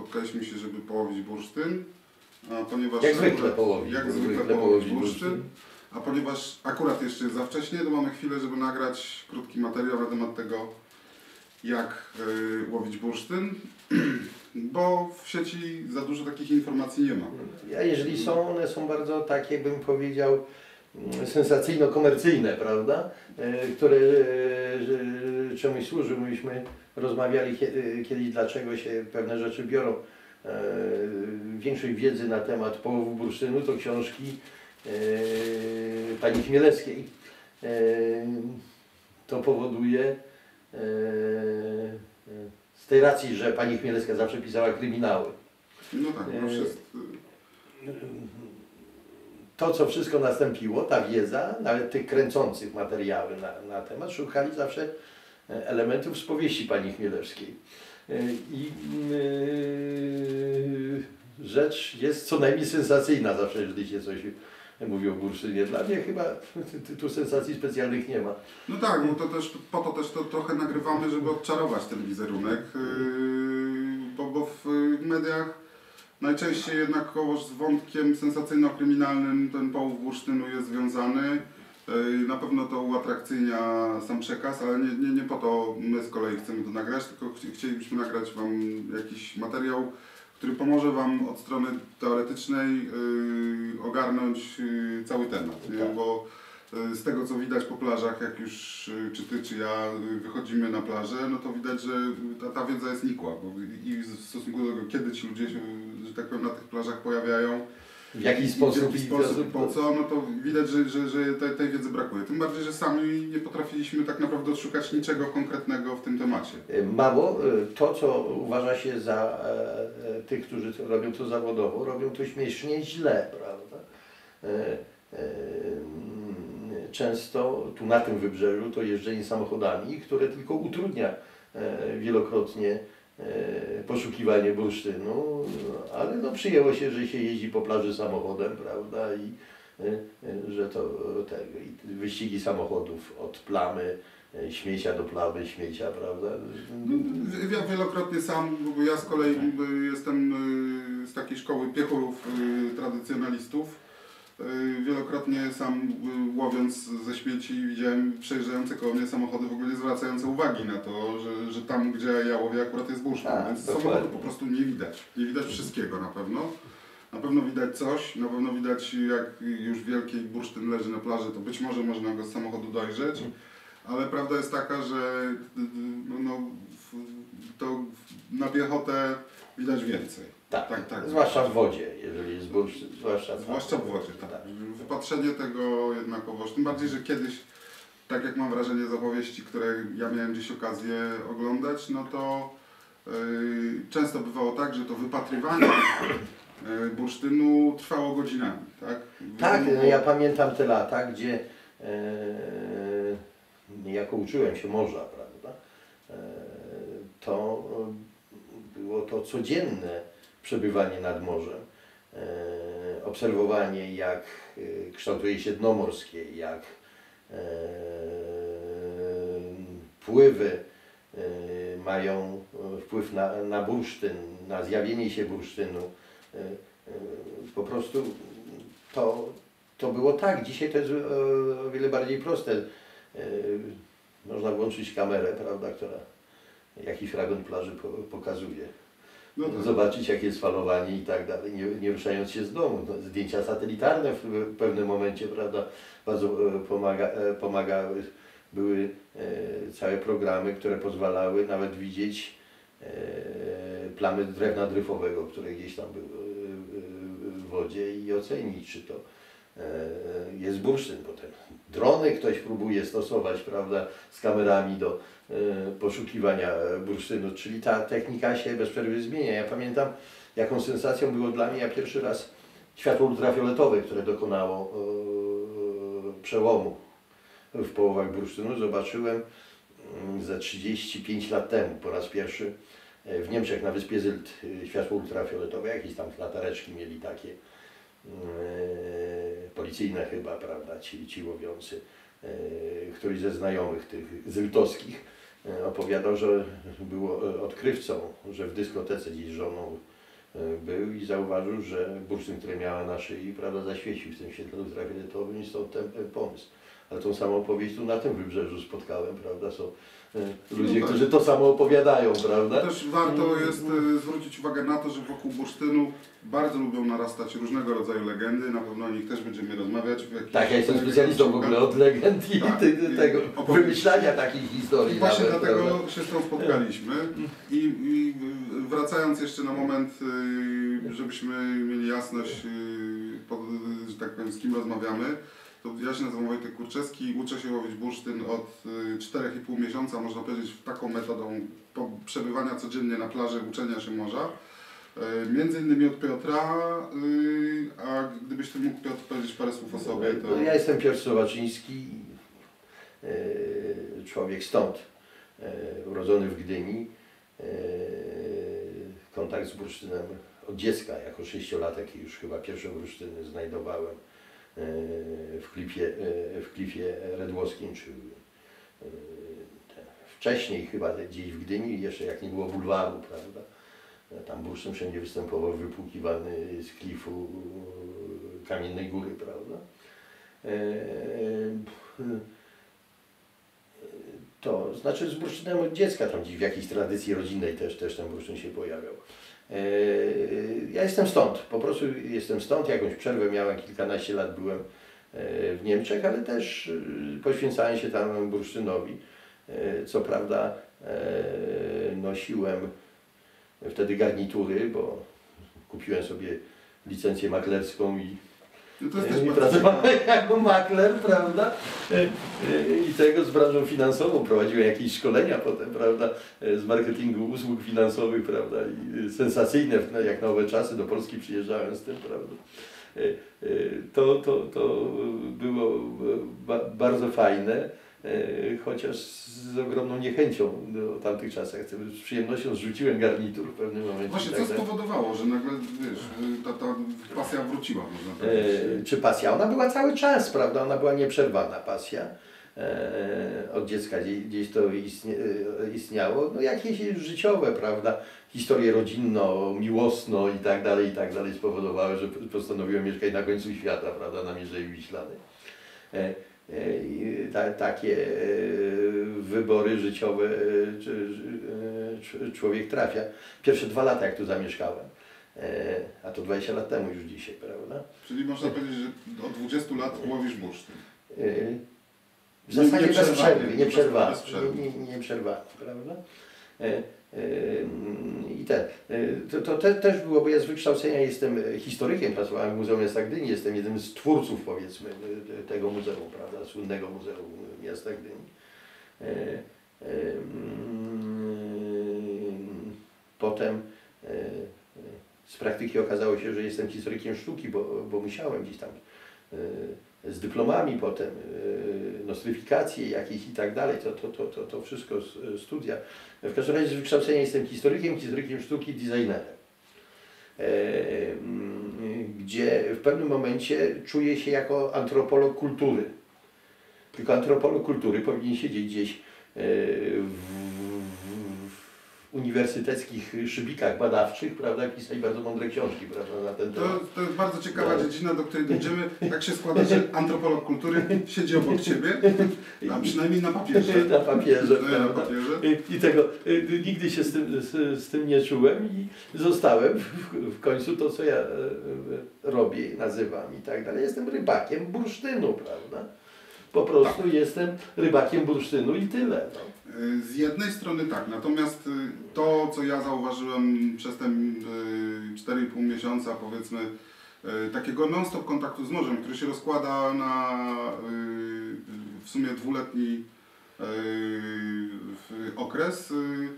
Spotkaliśmy się, żeby połowić bursztyn. A ponieważ Jak zwykle akurat- połowić, Jak zwykle zwykle połowić bursztyn. bursztyn. A ponieważ akurat jeszcze jest za wcześnie, to mamy chwilę, żeby nagrać krótki materiał na temat tego, jak yy, łowić bursztyn. Bo w sieci za dużo takich informacji nie ma. A jeżeli są, one są bardzo tak, jakbym powiedział, sensacyjno-komercyjne, prawda? E, Które e, czemuś służą. Myśmy rozmawiali kie- kiedyś, dlaczego się pewne rzeczy biorą. E, Większość wiedzy na temat połowu bursztynu to książki e, pani Chmielewskiej. E, To powoduje e, e, z tej racji, że pani Chmielewska zawsze pisała kryminały. No tak, jest. yy, to, co wszystko nastąpiło, ta wiedza, nawet tych kręcących materiały na, na temat, szukali zawsze e, elementów z powieści pani Chmielewskiej. E, I yy, rzecz jest co najmniej sensacyjna zawsze, jeżeli się coś mówi o bursztynie. Dla mnie chyba tu sensacji specjalnych nie ma. No tak, bo to też, po to też to trochę nagrywamy, żeby odczarować ten wizerunek, bo, bo w mediach najczęściej jednakowoż z wątkiem sensacyjno-kryminalnym ten połów bursztynu jest związany. Yy, Na pewno to uatrakcyjnia sam przekaz, ale nie, nie, nie po to my z kolei chcemy to nagrać, tylko chci- chcielibyśmy nagrać Wam jakiś materiał, który pomoże Wam od strony teoretycznej yy, ogarnąć yy, cały temat. Nie? Tak. Bo Y, Z tego co widać po plażach, jak już y, czy ty, czy ja y, wychodzimy na plażę, no to widać, że ta, ta wiedza jest nikła. Bo i w stosunku do tego, kiedy ci ludzie się, że tak powiem, na tych plażach pojawiają, W jaki sposób w jaki i sposób, po co, no to widać, że, że, że tej, tej wiedzy brakuje. Tym bardziej, że sami nie potrafiliśmy tak naprawdę odszukać niczego konkretnego w tym temacie. Mało, e, to co uważa się za e, e, tych, którzy to robią to zawodowo, robią to śmiesznie źle, prawda? E, e, mm, Często tu na tym wybrzeżu to jeżdżenie samochodami, które tylko utrudnia e, wielokrotnie e, poszukiwanie bursztynu, ale no przyjęło się, że się jeździ po plaży samochodem, prawda, i e, e, że to e, i wyścigi samochodów od plamy, e, śmiecia do plamy, śmiecia, prawda? Ja wielokrotnie sam, bo ja z kolei y, jestem z takiej szkoły piechurów tradycjonalistów. Y, Wielokrotnie sam y, łowiąc ze śmieci widziałem przejeżdżające koło mnie samochody w ogóle nie zwracające uwagi na to, że, że tam gdzie ja łowię akurat jest bursztyn, Tak, więc samochodu po prostu nie widać. Nie widać wszystkiego na pewno. Na pewno widać coś, na pewno widać jak już wielki bursztyn leży na plaży, to być może można go z samochodu dojrzeć. Ale prawda jest taka, że y, no, to na piechotę widać więcej. Tak, tak, tak. zwłaszcza w wodzie, jeżeli jest bursztyn, zwłaszcza, Zwłaszcza w wodzie, tak. Tak. Wypatrzenie tego jednakowoż, tym bardziej, że kiedyś, tak jak mam wrażenie z opowieści, które ja miałem gdzieś okazję oglądać, no to yy, często bywało tak, że to wypatrywanie yy, bursztynu trwało godzinami, tak? Tak, no ja pamiętam te lata, gdzie e, niejako uczyłem się morza, prawda? E, to było to codzienne przebywanie nad morzem, e, obserwowanie jak e, kształtuje się dno morskie, jak e, pływy mają wpływ na, na bursztyn, na zjawienie się bursztynu. Po prostu to, to było tak. Dzisiaj to jest o wiele bardziej proste. Można włączyć kamerę, prawda, która jakiś fragment plaży po, pokazuje. No tak. Zobaczyć jakie jest falowanie i tak dalej, nie, nie ruszając się z domu. Zdjęcia satelitarne w, pewnym momencie, prawda, bardzo e, pomaga, e, pomagały. Były e, całe programy, które pozwalały nawet widzieć plamy drewna dryfowego, które gdzieś tam były w wodzie i ocenić, czy to jest bursztyn potem. Drony ktoś próbuje stosować, prawda, z kamerami do e, poszukiwania bursztynu, czyli ta technika się bez przerwy zmienia. Ja pamiętam, jaką sensacją było dla mnie, ja pierwszy raz światło ultrafioletowe, które dokonało e, przełomu w połowach bursztynu, zobaczyłem mm, ze 35 lat temu po raz pierwszy e, w Niemczech na wyspie Sylt e, światło ultrafioletowe, jakieś tam latareczki mieli takie e, policyjne chyba, prawda, ci, ci łowiący, e, któryś ze znajomych tych zyltowskich e, opowiadał, że był e, odkrywcą, że w dyskotece gdzieś z żoną e, był i zauważył, że bursztyn, który miała na szyi, prawda, zaświecił w tym świetle ultrafioletowym i stąd ten e, pomysł. Ale tą samą opowieść tu na tym wybrzeżu spotkałem, prawda, są e, ludzie, No tak. którzy to samo opowiadają, prawda? Też warto jest e, zwrócić uwagę na to, że wokół bursztynu bardzo lubią narastać różnego rodzaju legendy. Na pewno o nich też będziemy rozmawiać. Tak, ja jestem specjalistą w ogóle od legend i Tak, i- tego wymyślania takich I historii właśnie nawet, dlatego prawda? się z tą spotkaliśmy. I, I wracając jeszcze na moment, y, żebyśmy mieli jasność, pod, że tak powiem, z kim rozmawiamy, ja się nazywam Wojtek Kurczewski, uczę się łowić bursztyn od y, 4,5 miesiąca, można powiedzieć, taką metodą przebywania codziennie na plaży, uczenia się morza. Y, Między innymi od Piotra, y, a gdybyś ty mógł Piotr powiedzieć parę słów o sobie, to... No, ja jestem Piotr Sowaczyński, e, człowiek stąd, e, urodzony w Gdyni. E, Kontakt z bursztynem od dziecka, jako sześciolatek już chyba pierwsze bursztyny znajdowałem e, w klifie, w klifie redłowskim, czy e, wcześniej chyba gdzieś w Gdyni, jeszcze jak nie było bulwaru, prawda? Tam bursztyn wszędzie występował wypłukiwany z klifu e, Kamiennej Góry, prawda? E, To znaczy z bursztynem od dziecka, tam gdzieś w jakiejś tradycji rodzinnej też, też ten bursztyn się pojawiał. E, Ja jestem stąd, po prostu jestem stąd, jakąś przerwę miałem, kilkanaście lat byłem e, w Niemczech, ale też e, poświęcałem się tam bursztynowi. Co prawda nosiłem wtedy garnitury, bo kupiłem sobie licencję maklerską i To jest też bardzo pracowałem jako makler, prawda? E, e, I tego z branżą finansową prowadziłem jakieś szkolenia potem, prawda? E, Z marketingu usług finansowych, prawda? I sensacyjne, jak nowe czasy, do Polski przyjeżdżałem z tym, prawda? To, to, to było ba, bardzo fajne, chociaż z ogromną niechęcią do tamtych czasach. Z przyjemnością zrzuciłem garnitur w pewnym momencie. Właśnie, co spowodowało, że nagle, wiesz, y, ta, ta pasja wróciła, można powiedzieć. E, czy pasja? Ona była cały czas, prawda? Ona była nieprzerwana pasja. E, od dziecka gdzieś, to e, istniało. No jakieś życiowe, prawda? Historie rodzinno, miłosno i tak dalej, i tak dalej spowodowały, że postanowiłem mieszkać na końcu świata, prawda? Na Mierzei Wiślanej. E, ta, takie e, wybory życiowe e, człowiek trafia. Pierwsze dwa lata, jak tu zamieszkałem, a to 20 lat temu już dzisiaj, prawda? Czyli można powiedzieć, że od 20 lat łowisz bursztyn. W zasadzie bez przerwy, nie bez- przerwany, bez przerwy. nie, nie, nie przerwany, prawda? I te, e, to, to te, też było, bo ja z wykształcenia jestem historykiem, pracowałem w Muzeum Miasta Gdyni, jestem jednym z twórców powiedzmy e, tego muzeum, prawda, słynnego Muzeum Miasta Gdyni. Potem z praktyki okazało się, że jestem historykiem sztuki, bo, bo musiałem gdzieś tam z dyplomami potem, nostryfikacje jakieś i tak dalej, to, to, to, to, to wszystko studia. W każdym razie z wykształcenia jestem historykiem, historykiem sztuki, designerem. E, mm, Gdzie w pewnym momencie czuję się jako antropolog kultury. Tylko antropolog kultury powinien siedzieć gdzieś e, w uniwersyteckich szybikach badawczych, prawda, pisać bardzo mądre książki, prawda, na ten temat. To, to jest bardzo ciekawa No. dziedzina, do której dojdziemy. Tak się składa, że antropolog kultury siedzi obok Ciebie, a przynajmniej na papierze. Na papierze, na papierze. I, tego y, nigdy się z tym, z, z tym nie czułem i zostałem w, w końcu to, co ja e, robię, nazywam i tak dalej. Jestem rybakiem bursztynu, prawda? Po prostu jestem rybakiem bursztynu i tyle. No. Y, Z jednej strony tak, natomiast y, to, co ja zauważyłem przez te y, 4,5 miesiąca, powiedzmy, y, takiego non-stop kontaktu z morzem, który się rozkłada na y, w sumie dwuletni y, okres, y,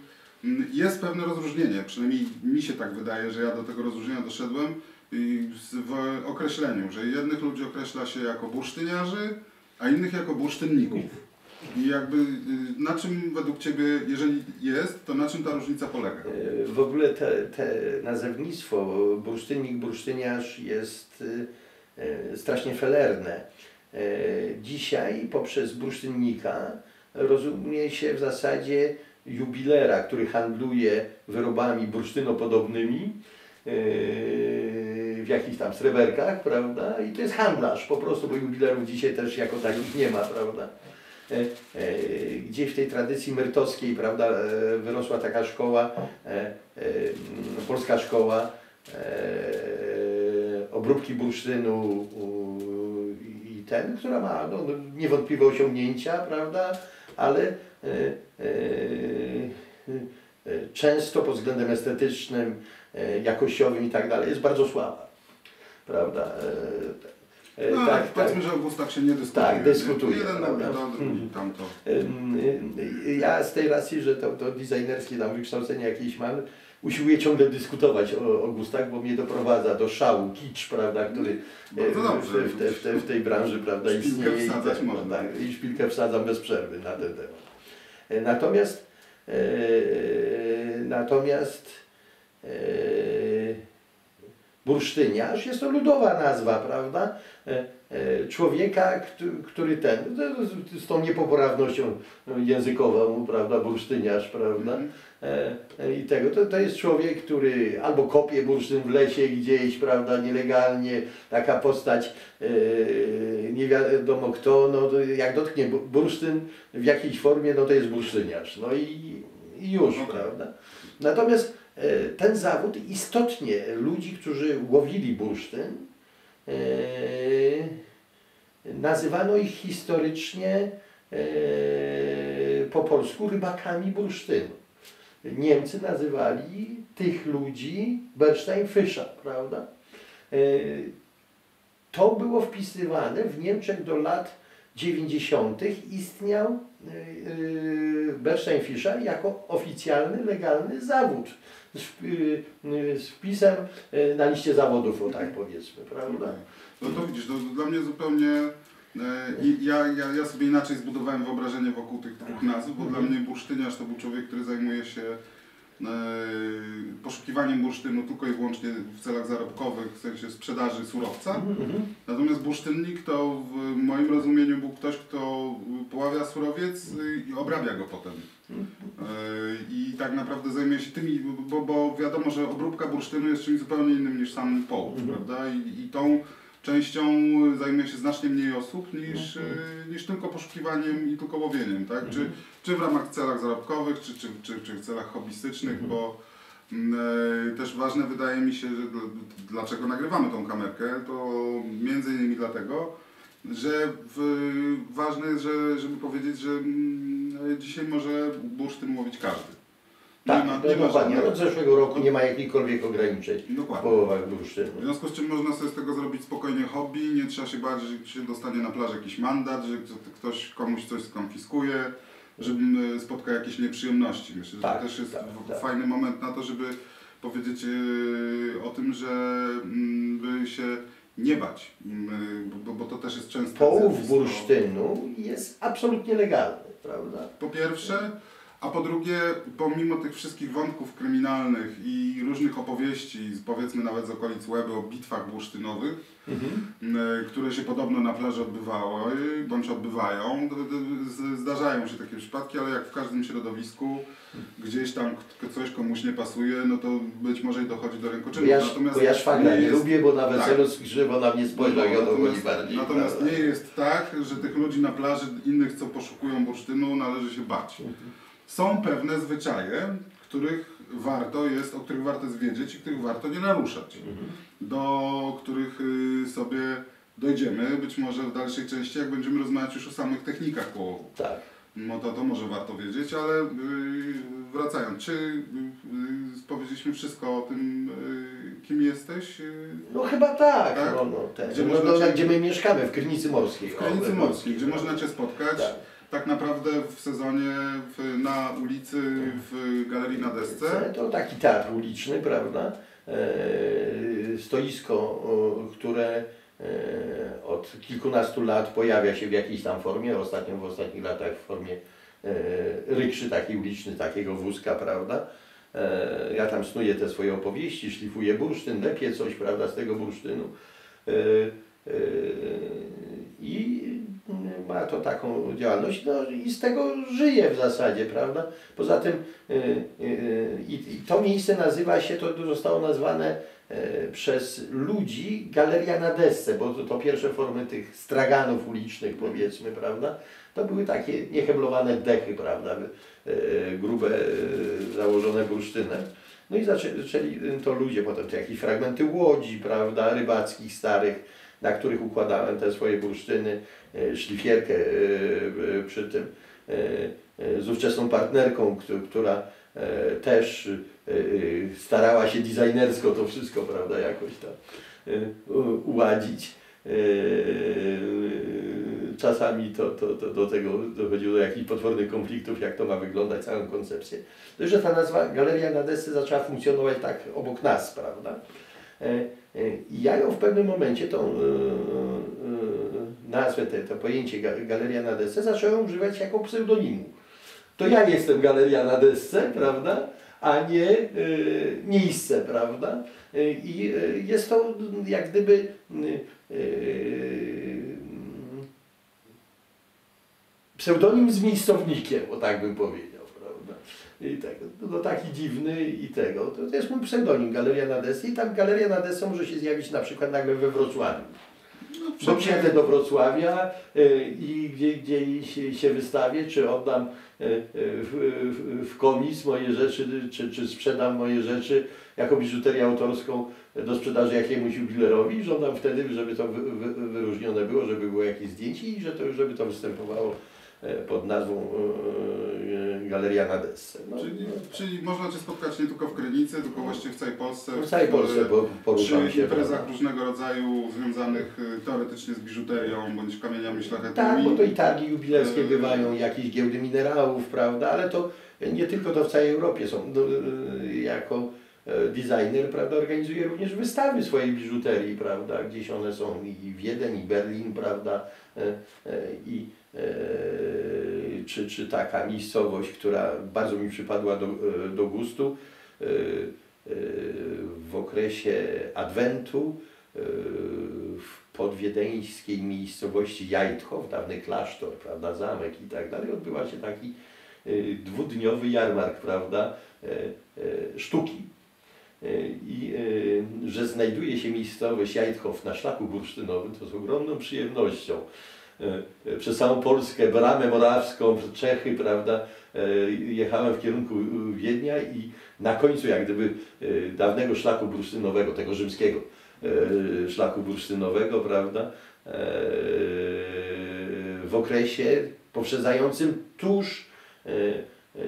jest pewne rozróżnienie, przynajmniej mi się tak wydaje, że ja do tego rozróżnienia doszedłem y, w określeniu, że jednych ludzi określa się jako bursztyniarzy, a innych jako bursztynników. I jakby y, na czym według Ciebie, jeżeli jest, to na czym ta różnica polega? E, W ogóle te, te nazewnictwo bursztynnik, bursztyniarz jest e, strasznie felerne. Dzisiaj poprzez bursztynnika rozumie się w zasadzie jubilera, który handluje wyrobami bursztynopodobnymi w jakichś tam sreberkach, prawda? I to jest handlarz po prostu, bo jubilerów dzisiaj też jako takich nie ma, prawda? E, e, Gdzieś w tej tradycji myrtowskiej, prawda, e, wyrosła taka szkoła, polska szkoła obróbki bursztynu i ten, która ma no, no, niewątpliwe osiągnięcia, prawda, ale często pod względem estetycznym, jakościowym i tak dalej jest bardzo słaba, prawda. E, e, No, tak, tak, tak. powiedzmy, że o gustach się nie dyskutuje. Tak, dyskutuje? Jeden prawda? robi to, drugi tamto. Y, Ja z tej racji, że to, to designerskie tam wykształcenie jakieś mam, usiłuję ciągle dyskutować o, o gustach, bo mnie doprowadza do szału, kicz, prawda, który e, Bardzo w, w, te, w, te, w tej branży prawda, Szpilkę istnieje i, wsadzać tak, można. tak, i szpilkę wsadzam bez przerwy na ten temat. E, Natomiast e, natomiast e, bursztyniarz jest to ludowa nazwa, prawda? E, e, Człowieka, któ- który ten, z- z tą niepoprawnością językową, prawda, bursztyniarz, prawda? E, I tego, to, to jest człowiek, który albo kopie bursztyn w lesie gdzieś, prawda, nielegalnie, taka postać nie wiadomo kto, no jak dotknie bu- bursztyn w jakiejś formie, no to jest bursztyniarz, no i, i już, Okej. prawda. Natomiast ten zawód istotnie ludzi, którzy łowili bursztyn, e, nazywano ich historycznie e, po polsku rybakami bursztynu. Niemcy nazywali tych ludzi Bernsteinfischer, prawda? E, To było wpisywane w Niemczech do lat 90. istniał e, e, Bernsteinfischer jako oficjalny, legalny zawód z, wp- z wpisem e, na liście zawodów, o tak powiedzmy, prawda? No to widzisz, to dla mnie zupełnie. E, ja, ja, ja sobie inaczej zbudowałem wyobrażenie wokół tych dwóch nazw, bo dla mnie bursztyniarz to był człowiek, który zajmuje się e, poszukiwaniem bursztynu tylko i wyłącznie w celach zarobkowych, w sensie sprzedaży surowca. Mhm. Natomiast bursztynnik to w moim rozumieniu był ktoś, kto poławia surowiec y, i obrabia go potem. E, I tak naprawdę zajmuje się tymi, bo, bo wiadomo, że obróbka bursztynu jest czymś zupełnie innym niż sam połów, Mhm. prawda? I, I tą częścią zajmuje się znacznie mniej osób niż, Mhm. y, niż tylko poszukiwaniem i tylko łowieniem, tak? Czy, Mhm. czy w ramach celach zarobkowych, czy, czy, czy, czy w celach hobbystycznych, Mhm. bo mm, e, też ważne wydaje mi się, że dl- dlaczego nagrywamy tą kamerkę, to między innymi dlatego, że w, ważne jest, że, żeby powiedzieć, że mm, dzisiaj może bursztyn łowić każdy. Tak, nie ma, no nie ma dokładnie. Od zeszłego roku nie ma jakichkolwiek ograniczeń w Dokładnie. połowach W związku z czym można sobie z tego zrobić spokojnie hobby, nie trzeba się bać, że się dostanie na plaży jakiś mandat, że ktoś komuś coś skonfiskuje, że mm, spotka jakieś nieprzyjemności. Myślę, że Tak, to też jest tak, w- tak. fajny moment na to, żeby powiedzieć yy, o tym, że mm, by się nie bać, mm, bo, bo to też jest często Połów bursztynu jest absolutnie legalny, prawda? Po pierwsze, a po drugie, pomimo tych wszystkich wątków kryminalnych i różnych opowieści, powiedzmy nawet z okolic Łeby o bitwach bursztynowych, m, które się podobno na plaży odbywały, bądź odbywają, zdarzają się takie przypadki, ale jak w każdym środowisku, gdzieś tam coś komuś nie pasuje, no to być może i dochodzi do Bo rękoczynów. ja, Natomiast bo ja szwagra nie jest- lubię, bo na tak. weselu skrzywo na mnie spojrzał i o to chodzi natomiast, bardziej. natomiast prawda? nie jest tak, że tych ludzi na plaży, innych co poszukują bursztynu, należy się bać. Mhm. Są pewne zwyczaje, których warto jest, o których warto jest wiedzieć i których warto nie naruszać. Mhm. Do których y, sobie dojdziemy, być może w dalszej części, jak będziemy rozmawiać już o samych technikach połowu. Tak. No to, to może warto wiedzieć, ale y, wracając, czy y, powiedzieliśmy wszystko o tym, kim jesteś? No chyba tak. Tak? No, no, ten. Gdzie no, no, cię- gdzie my mieszkamy, w Krynicy Morskiej. W Krynicy Morskiej, gdzie można Cię spotkać. Tak. Tak naprawdę w sezonie w, na ulicy w Galerii na Desce. To taki teatr uliczny, prawda? E, stoisko, które e, od kilkunastu lat pojawia się w jakiejś tam formie, ostatnio w ostatnich latach w formie e, rykszy taki uliczny, takiego wózka, prawda? Ja tam snuję te swoje opowieści, szlifuję bursztyn, lepię coś, prawda, z tego bursztynu. E, Yy, I ma to taką działalność, no i z tego żyje w zasadzie, prawda? Poza tym yy, yy, i i to miejsce nazywa się, to zostało nazwane yy, przez ludzi Galeria na desce, bo to, to pierwsze formy tych straganów ulicznych powiedzmy, prawda? To były takie nieheblowane dechy, prawda? Grube, założone bursztynem. No i zaczę- zaczęli to ludzie, potem to jakieś fragmenty łodzi, prawda, rybackich starych, na których układałem te swoje bursztyny, e, szlifierkę e, e, przy tym z ówczesną partnerką, któ- która też starała się designersko to wszystko, prawda, jakoś tam uładzić. Czasami to, to, to do tego dochodziło do jakichś potwornych konfliktów, jak to ma wyglądać, całą koncepcję. To, że ta nazwa Galeria na desce zaczęła funkcjonować tak obok nas, prawda? E, e, ja ją w pewnym momencie, tą e, nazwę, te, to pojęcie ga- Galeria na desce, zacząłem używać jako pseudonimu. To ja jestem Galeria na desce, prawda? A nie miejsce, prawda? I jest to jak gdyby pseudonim z miejscownikiem, o tak bym powiedział? I tego, no taki dziwny i tego. To, to jest mój pseudonim, Galeria na desce i tam Galeria na desce może się zjawić na przykład nagle we Wrocławiu. Bo przyjadę do Wrocławia y, i gdzie, gdzie się, się wystawię, czy oddam y, y, w, w, komis moje rzeczy, czy, czy sprzedam moje rzeczy jako biżuterię autorską do sprzedaży jakiemuś jubilerowi. Żądam wtedy, żeby to wy, wy, wyróżnione było, żeby było jakieś zdjęcie i że to, żeby to występowało e, pod nazwą e, Galeria na desce. No, Czyli, no, czyli można Cię spotkać nie tylko w Krynicy, tylko właściwie w całej Polsce. w całej Polsce po- poruszam Przy się. imprezach prawda. różnego rodzaju związanych teoretycznie z biżuterią bądź kamieniami szlachetnymi. Tak, bo to i targi jubilerskie bywają, jakieś giełdy minerałów, prawda, ale to nie tylko to w całej Europie są. No, jako e, designer, prawda, organizuje również wystawy swojej biżuterii, prawda, gdzieś one są i Wiedeń, i Berlin, prawda, e, e, i e, czy, czy taka miejscowość, która bardzo mi przypadła do, e, do gustu, e, w okresie Adwentu w podwiedeńskiej miejscowości Jajtchow, dawny klasztor, prawda, zamek i tak dalej, odbywa się taki dwudniowy jarmark, prawda, sztuki. I że znajduje się miejscowość Jajtchow na szlaku bursztynowym, to z ogromną przyjemnością. E, e, Przez całą Polskę, Bramę Morawską, Czechy, prawda, e, jechałem w kierunku Wiednia i na końcu jak gdyby dawnego szlaku bursztynowego, tego rzymskiego szlaku bursztynowego, prawda, w okresie poprzedzającym tuż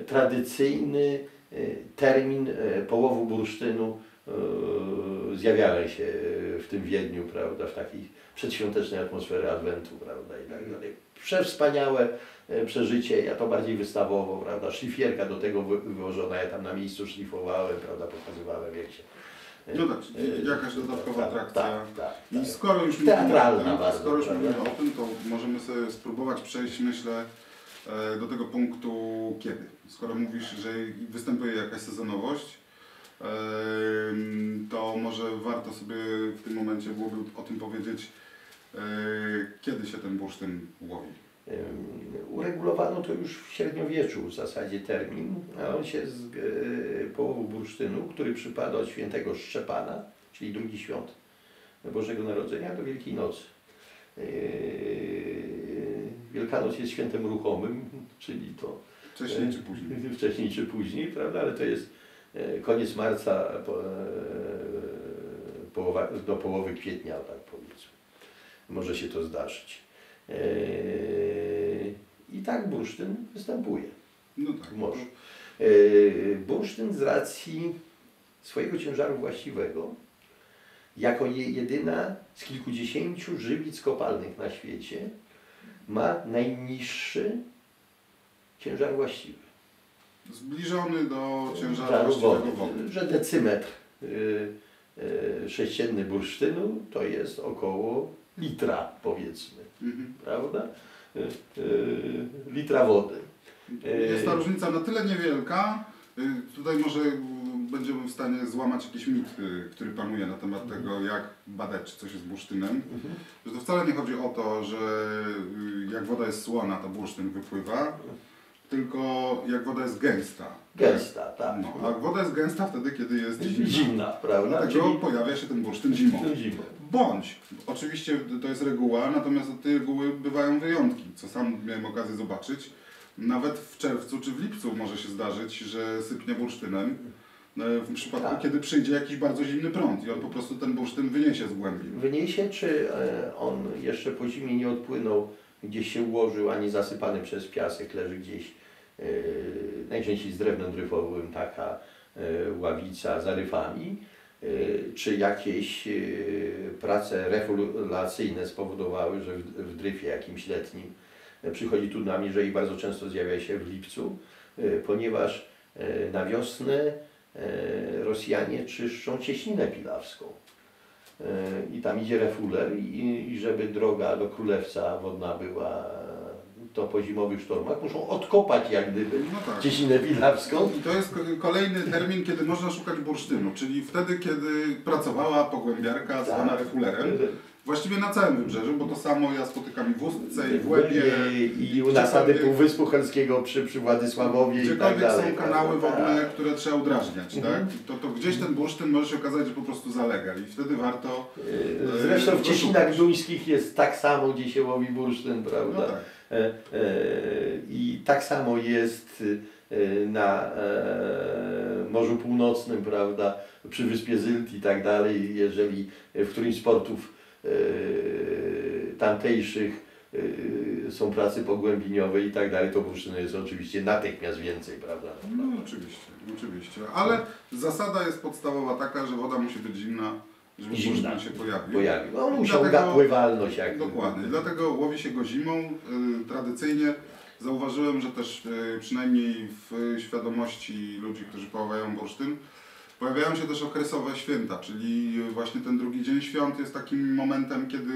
tradycyjny termin połowu bursztynu e, zjawiałem się w tym Wiedniu, prawda, w takiej przedświątecznej atmosferze Adwentu, prawda, i tak dalej. Przewspaniałe e, przeżycie, ja to bardziej wystawowo, prawda, szlifierka do tego wy- wyłożona, ja tam na miejscu szlifowałem, prawda, pokazywałem jak się... e, No tak, jakaś dodatkowa tak, atrakcja. Tak, tak, tak. I skoro już mówimy Teatralna o tym, bardzo, skoro już mówimy o tym, to możemy sobie spróbować przejść, myślę, do tego punktu kiedy. Skoro mówisz, że występuje jakaś sezonowość, to może warto sobie w tym momencie byłoby o tym powiedzieć, e, kiedy się ten bursztyn łowi. Uregulowano to już w średniowieczu w zasadzie termin, a on się z e, połowu bursztynu, który przypada od świętego Szczepana, czyli drugi świąt Bożego Narodzenia, do Wielkiej Nocy. Yy, Wielkanoc jest świętem ruchomym, czyli to Wcześniej czy później. wcześniej czy później, prawda? Ale to jest e, koniec marca e, połowa, do połowy kwietnia, tak powiedzmy. Może się to zdarzyć. E, I tak bursztyn występuje. No tak. Może. E, Bursztyn z racji swojego ciężaru właściwego, jako je- jedyna z kilkudziesięciu żywic kopalnych na świecie, ma najniższy ciężar właściwy. Zbliżony do ciężaru Ciężaru właściwego wody, wody. że decymetr y, y, sześcienny bursztynu to jest około litra, powiedzmy, Mhm. prawda? Y, litra wody. Jest ta różnica na tyle niewielka, tutaj może będziemy w stanie złamać jakiś mit, który panuje na temat Mhm. tego, jak badać, czy coś jest bursztynem. Że to wcale nie chodzi o to, że jak woda jest słona, to bursztyn wypływa, tylko jak woda jest gęsta. Gęsta, tak. No, a woda jest gęsta wtedy, kiedy jest zimna. Zimna, prawda? Dlatego Czyli pojawia się ten bursztyn zimą. zimą. Bądź, oczywiście to jest reguła, natomiast od tej reguły bywają wyjątki, co sam miałem okazję zobaczyć. Nawet w czerwcu czy w lipcu może się zdarzyć, że sypnie bursztynem. e, W przypadku, Tak. kiedy przyjdzie jakiś bardzo zimny prąd i on po prostu ten bursztyn wyniesie z głębi. Wyniesie, czy e, on jeszcze po zimie nie odpłynął, gdzieś się ułożył, ani zasypany przez piasek, leży gdzieś, e, najczęściej z drewnem dryfowym, taka e, ławica za ryfami, e, czy jakieś prace refulacyjne spowodowały, że w, dryfie jakimś letnim przychodzi tsunami, i bardzo często zjawia się w lipcu, ponieważ na wiosnę Rosjanie czyszczą cieśninę pilawską. I tam idzie refuler i, i żeby droga do Królewca wodna była to po zimowych sztormach, muszą odkopać jak gdyby No tak. cieśninę pilawską. I to jest ko- kolejny termin, kiedy można szukać bursztynu, czyli wtedy, kiedy pracowała pogłębiarka zwana Tak. refulerem. Właściwie na całym wybrzeżu, bo to samo ja spotykam i w Ustce, i w Łebie. I u nasady Półwyspu Helskiego przy, przy Władysławowie i tak dalej. są kanały wodne, które trzeba udrażniać, Mhm. tak? To, to gdzieś ten bursztyn może się okazać, że po prostu zalega i wtedy warto... E, Zresztą w Yy, Cieśninach poszukać. Duńskich jest tak samo, gdzie się łowi bursztyn, No prawda? tak. E, e, I tak samo jest e, na e, Morzu Północnym, prawda, przy Wyspie Zylt i tak dalej, jeżeli w którymś z portów tamtejszych e, są prace pogłębiniowe i tak dalej, to bursztynu jest oczywiście natychmiast więcej, prawda? No oczywiście, oczywiście. Ale zasada jest podstawowa taka, że woda musi być zimna, żeby Zimna. bursztyn się pojawił. Pojawił. No, on dlatego- pływalność jak Dokładnie, dlatego łowi się go zimą. Y, tradycyjnie zauważyłem, że też y, przynajmniej w świadomości ludzi, którzy poławiają bursztyn, pojawiają się też okresowe święta, czyli właśnie ten drugi dzień świąt jest takim momentem, kiedy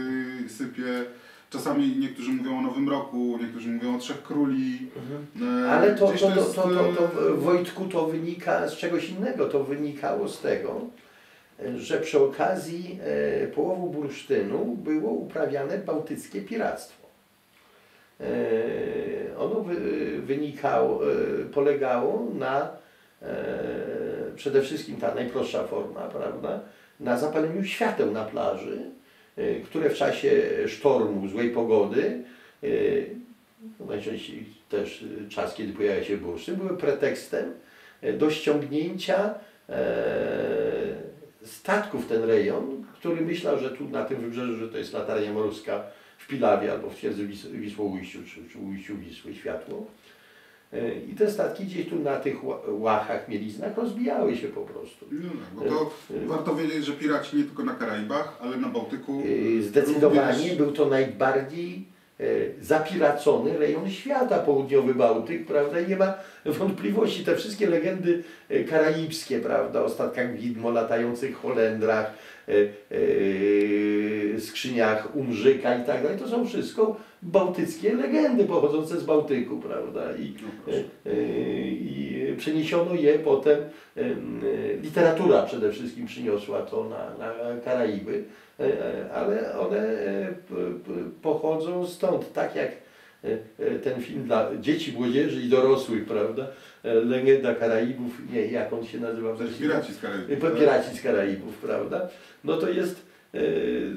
sypie. Czasami niektórzy mówią o Nowym Roku, niektórzy mówią o Trzech Króli. Mhm. E, Ale to, to, to, to, to, to, e, Wojtku, to wynika z czegoś innego. To wynikało z tego, że przy okazji e, połowu bursztynu było uprawiane bałtyckie piractwo. E, ono wy, wynikało, e, polegało na e, przede wszystkim ta najprostsza forma, prawda, na zapaleniu świateł na plaży, e, które w czasie sztormu, złej pogody, e, no najczęściej też y, czas, kiedy pojawia się bursztyn, były pretekstem e, do ściągnięcia e, statków ten rejon, który myślał, że tu na tym wybrzeżu, że to jest latarnia morska w Pilawie albo w twierdzy Wis Wisłoujściu czy, czy Ujściu Wisły światło. E, I te statki gdzieś tu na tych ła- łachach, mieliznach rozbijały się po prostu. No bo to warto wiedzieć, że piraci nie tylko na Karaibach, ale na Bałtyku. E, Zdecydowanie również- był to najbardziej e, zapiracony rejon świata, południowy Bałtyk, prawda? I nie ma wątpliwości, te wszystkie legendy e, karaibskie, prawda? O statkach widmo, latających Holendrach, e, e, skrzyniach Umrzyka i tak dalej, to są wszystko bałtyckie legendy pochodzące z Bałtyku, prawda? I, No e, e, i przeniesiono je potem, em, e, literatura przede wszystkim przyniosła to na, na Karaiby, e, ale one e, pochodzą stąd, tak jak e, e, ten film dla dzieci, młodzieży i dorosłych, prawda? E, Legenda Karaibów, nie, jak on się nazywa? Właściwie? piraci z Karaibów. Tak? Piraci z Karaibów, prawda? No to jest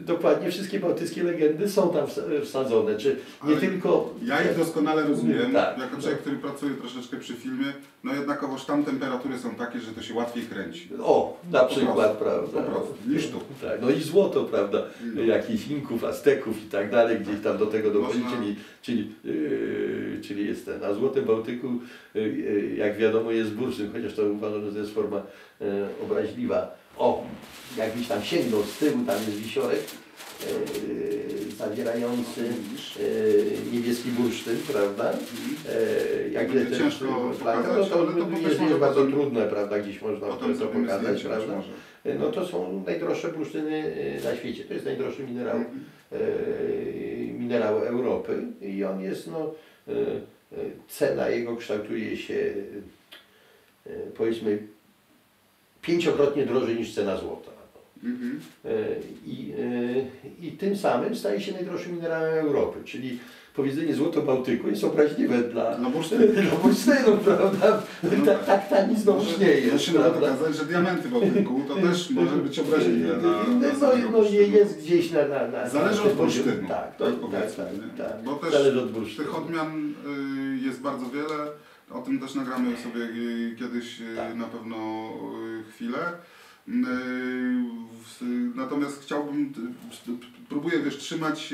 dokładnie wszystkie bałtyckie legendy są tam wsa- wsadzone, czy nie Ale tylko... Ja ich doskonale rozumiem. Tak, jako no. człowiek, który pracuje troszeczkę przy filmie, no jednakowoż tam temperatury są takie, że to się łatwiej kręci. O, na przykład, prostu, prawda? po prostu, niż tu. Tak, no i złoto, prawda? No. Jakichś Inków, Azteków i tak dalej, gdzieś tam do tego dochodzi, Można- czyli, czyli, yy, czyli jest ten. Na Złotym Bałtyku, yy, yy, jak wiadomo, jest bursztyn, chociaż to uważam, że to jest forma yy, obraźliwa. O, jakbyś tam sięgnął z tyłu, tam jest wisiorek yy, zawierający yy, niebieski bursztyn, prawda? Yy, jak flaga, pokazać, no to to jest, jest bardzo trudne, prawda? Gdzieś można to pokazać, prawda? może. No to są najdroższe bursztyny y, na świecie. To jest najdroższy minerał, Mhm. e, minerał Europy i on jest, no, e, e, cena jego kształtuje się, e, powiedzmy, pięciokrotnie drożej niż cena złota. Mhm. E, I, e, I tym samym staje się najdroższym minerałem Europy, czyli powiedzenie złoto Bałtyku jest obraźliwe dla bursztynu. bursztynu, prawda? Tak, tak tani znowuż nie jest, Musimy pokazać, że diamenty w Bałtyku to też może być obraźliwe na, na No, no jest gdzieś na... na, na Zależy od bursztynu, Tak, tak tak, tak, tak, tak. Bo też Zależy od bursztynu. Tych odmian y, jest bardzo wiele. O tym też nagramy sobie kiedyś y, Tak. na pewno y, chwilę. Y, w- Natomiast chciałbym, próbuję wiesz, trzymać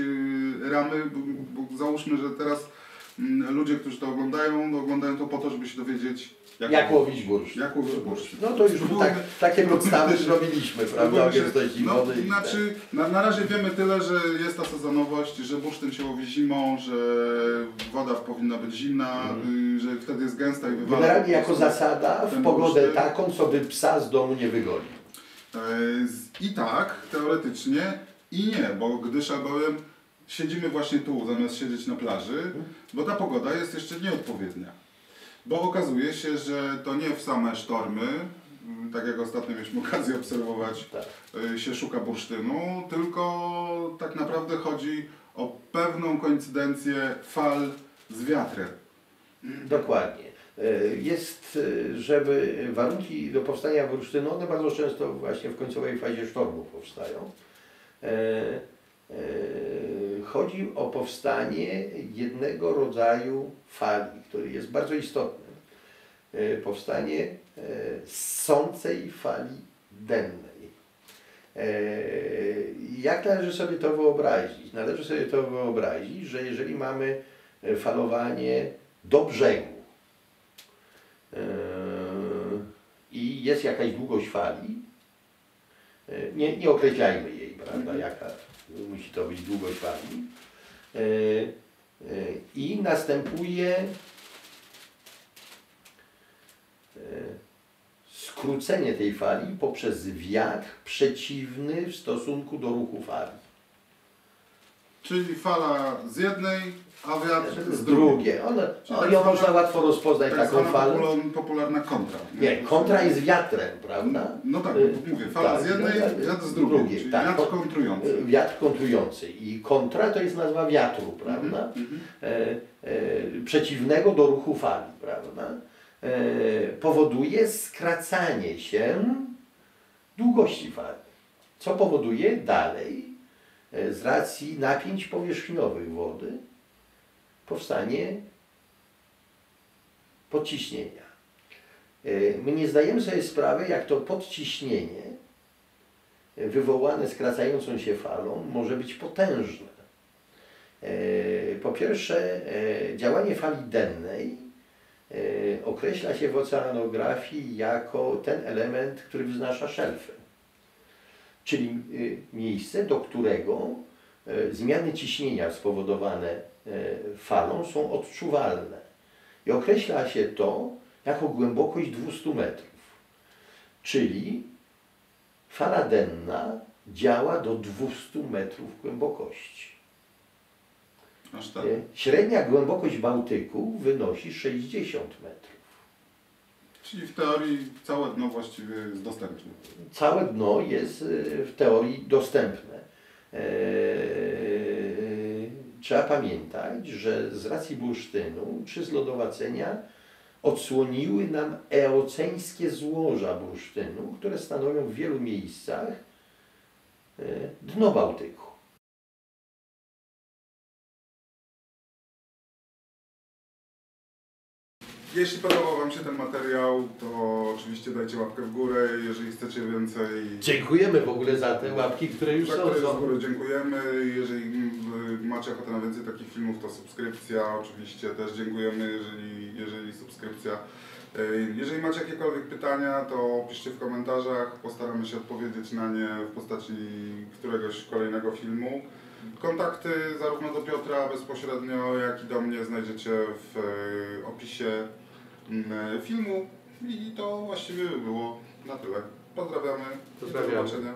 ramy, bo, bo załóżmy, że teraz mm, ludzie, którzy to oglądają, no, oglądają to po to, żeby się dowiedzieć, Jak łowić bursztyn. jak łowić bursztyn. No to już tak, takie podstawy zrobiliśmy, prawda, no, wody. i Znaczy, na, na razie wiemy tyle, że jest ta sezonowość, że bursztyn się łowi zimą, że woda powinna być zimna, y, że wtedy jest gęsta i wywala. Generalnie jako zasada w pogodę bursztyn. taką, co by psa z domu nie wygolił. E, I tak, teoretycznie, i nie, bo gdyż albowiem siedzimy właśnie tu, zamiast siedzieć na plaży, bo ta pogoda jest jeszcze nieodpowiednia. Bo okazuje się, że to nie w same sztormy, mm, tak jak ostatnio mieliśmy okazję obserwować, Tak. y, się szuka bursztynu, tylko tak naprawdę chodzi o pewną koincydencję fal z wiatrem. Dokładnie. E, Jest, e, żeby warunki do powstania bursztynu, one bardzo często właśnie w końcowej fazie sztormu powstają. Chodzi o powstanie jednego rodzaju fali, który jest bardzo istotny. E, Powstanie e, sącej fali dennej. E, Jak należy sobie to wyobrazić? Należy sobie to wyobrazić, że jeżeli mamy falowanie do brzegu i jest jakaś długość fali, nie, nie określajmy jej, prawda, jaka musi to być długość fali, e, e, i następuje e, skrócenie tej fali poprzez wiatr przeciwny w stosunku do ruchu fali. Czyli fala z jednej, a wiatr Z drugie. One, o, tak ją można łatwo rozpoznać Tak taką falę. popular- popularna kontra. Nie, kontra jest wiatrem, prawda? No tak, Y, mówię, fala tak, z jednej, no tak, wiatr z drugiej, drugiej, czyli tak. wiatr Kon- kontrujący. Y, Wiatr kontrujący. I kontra to jest nazwa wiatru, prawda? Mhm. E, e, przeciwnego do ruchu fali, prawda? E, powoduje skracanie się długości fali. Co powoduje dalej, e, z racji napięć powierzchniowych wody, powstanie podciśnienia. E, My nie zdajemy sobie sprawy, jak to podciśnienie e, wywołane skracającą się falą może być potężne. E, Po pierwsze, działanie fali dennej określa się w oceanografii jako ten element, który wyznacza szelfy, czyli miejsce, do którego zmiany ciśnienia spowodowane e, falą są odczuwalne. I określa się to jako głębokość 200 metrów. Czyli fala denna działa do 200 metrów głębokości. Aż tak. E, Średnia głębokość Bałtyku wynosi 60 metrów. Czyli w teorii całe dno właściwie jest dostępne. Całe dno jest e, w teorii dostępne. E, Trzeba pamiętać, że z racji bursztynu czy z lodowacenia odsłoniły nam eoceńskie złoża bursztynu, które stanowią w wielu miejscach e, dno Bałtyku. Jeśli podobał Wam się ten materiał, to oczywiście dajcie łapkę w górę. Jeżeli chcecie więcej, Dziękujemy w ogóle za te łapki, które już za są. które z góry dziękujemy. Jeżeli mm, macie ochotę na więcej takich filmów, to subskrypcja. Oczywiście też dziękujemy, jeżeli, jeżeli subskrypcja. Ej, Jeżeli macie jakiekolwiek pytania, to piszcie w komentarzach. Postaramy się odpowiedzieć na nie w postaci któregoś kolejnego filmu. Kontakty zarówno do Piotra bezpośrednio, jak i do mnie znajdziecie w e, opisie mm, filmu. I to właściwie by było na tyle. Pozdrawiamy. Pozdrawiamy. Do zobaczenia.